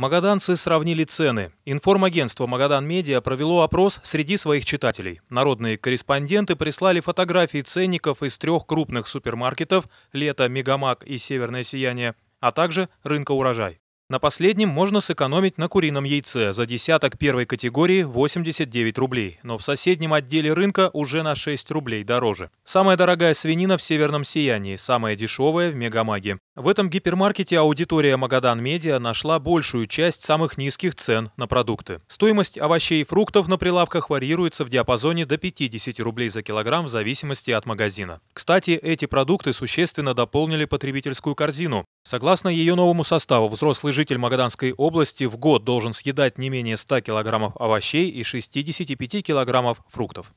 Магаданцы сравнили цены. Информагентство «Магадан Медиа» провело опрос среди своих читателей. Народные корреспонденты прислали фотографии ценников из трех крупных супермаркетов «Лето», «Мегамаг» и «Северное сияние», а также рынка «Урожай». На последнем можно сэкономить на курином яйце. За десяток первой категории 89 рублей, но в соседнем отделе рынка уже на 6 рублей дороже. Самая дорогая свинина в Северном Сиянии, самая дешевая в Мегамаге. В этом гипермаркете аудитория Магадан Медиа нашла большую часть самых низких цен на продукты. Стоимость овощей и фруктов на прилавках варьируется в диапазоне до 50 рублей за килограмм в зависимости от магазина. Кстати, эти продукты существенно дополнили потребительскую корзину. Согласно ее новому составу, взрослый житель Магаданской области в год должен съедать не менее 100 килограммов овощей и 65 килограммов фруктов.